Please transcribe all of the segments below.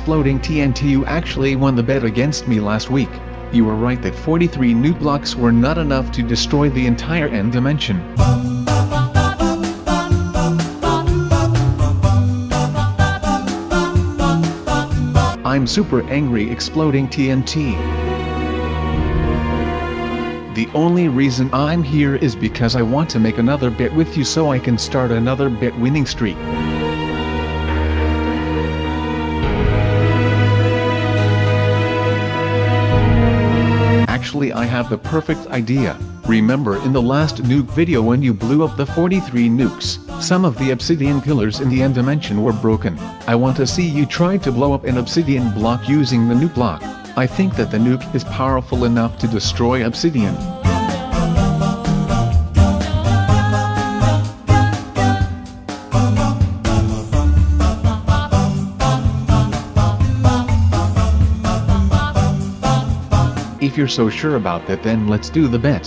Exploding TNT you actually won the bet against me last week. You were right that 43 nuke blocks were not enough to destroy the entire end dimension. I'm super angry exploding TNT. The only reason I'm here is because I want to make another bet with you so I can start another bet winning streak. Actually I have the perfect idea. Remember in the last nuke video when you blew up the 43 nukes, some of the obsidian pillars in the end dimension were broken. I want to see you try to blow up an obsidian block using the nuke block. I think that the nuke is powerful enough to destroy obsidian. If you're so sure about that then let's do the bet.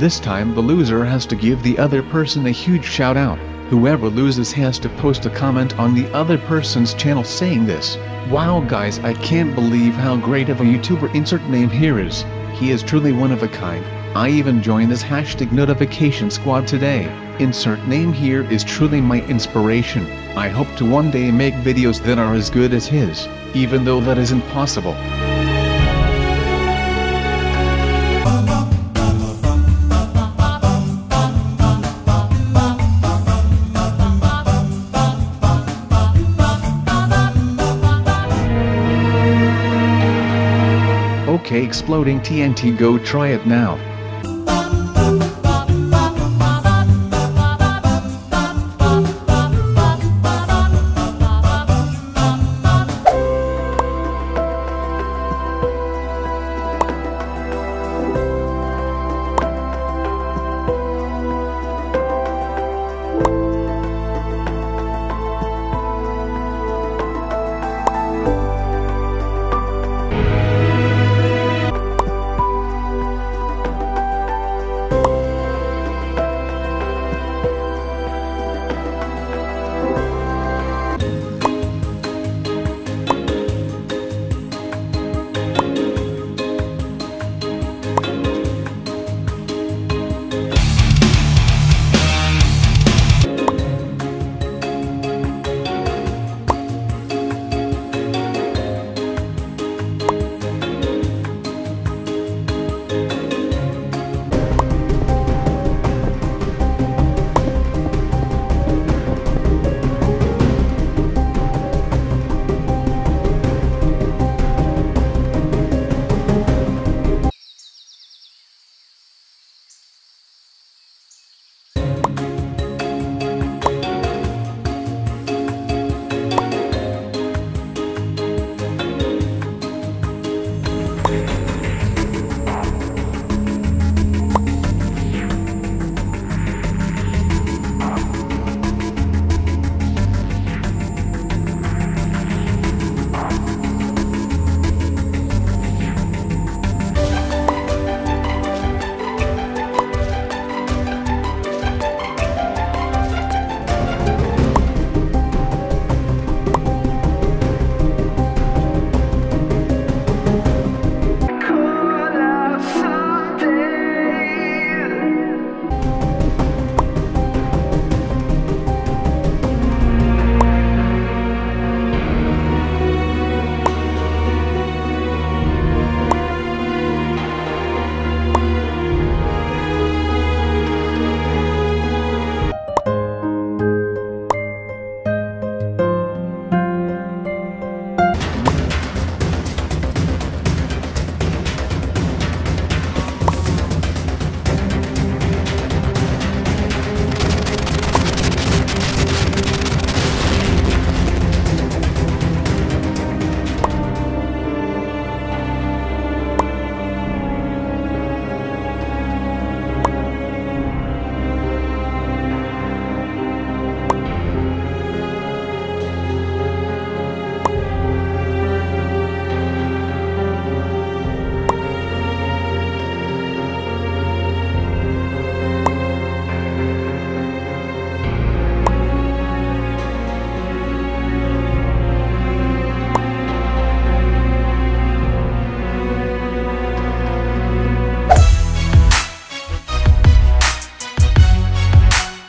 This time the loser has to give the other person a huge shout out. Whoever loses has to post a comment on the other person's channel saying this. Wow guys I can't believe how great of a YouTuber insert name here is. He is truly one of a kind. I even joined this hashtag notification squad today. Insert name here is truly my inspiration. I hope to one day make videos that are as good as his, even though that isn't possible. Exploding TNT go try it now.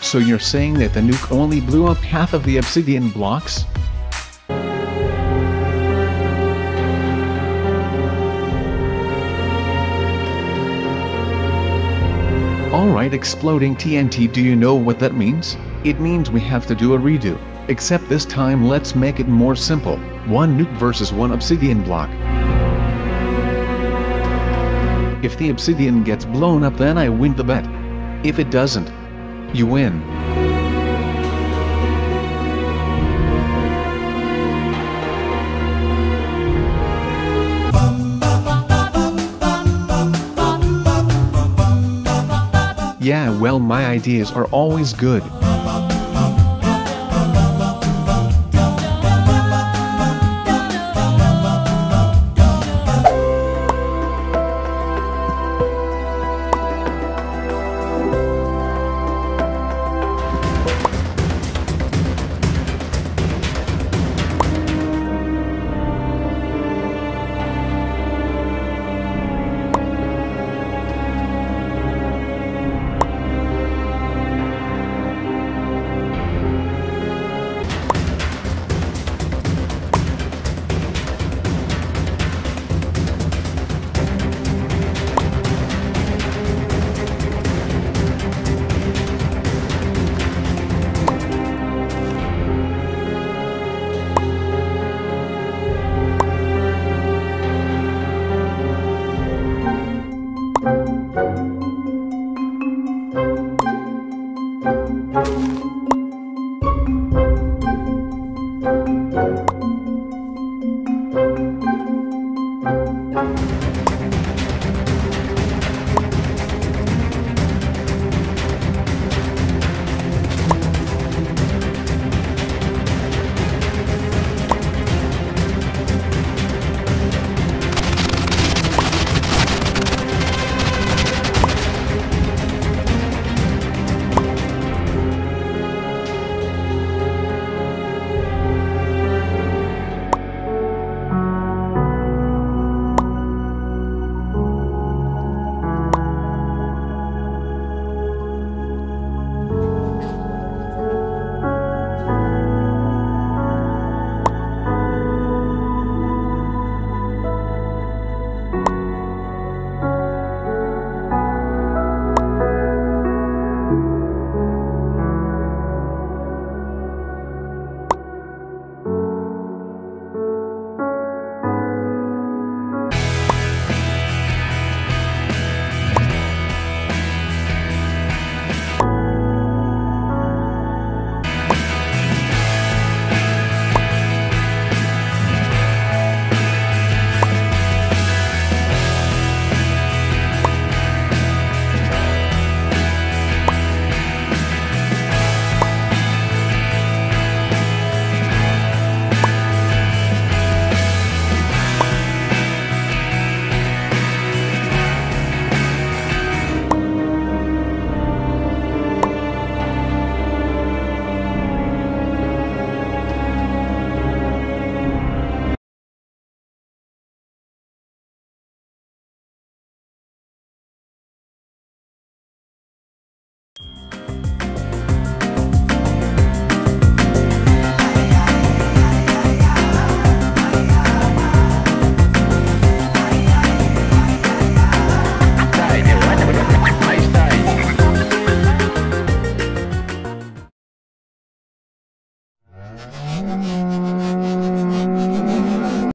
So you're saying that the nuke only blew up half of the obsidian blocks? Alright exploding TNT do you know what that means? It means we have to do a redo. Except this time let's make it more simple. One nuke versus one obsidian block. If the obsidian gets blown up then I win the bet. If it doesn't, you win. Yeah well my ideas are always good.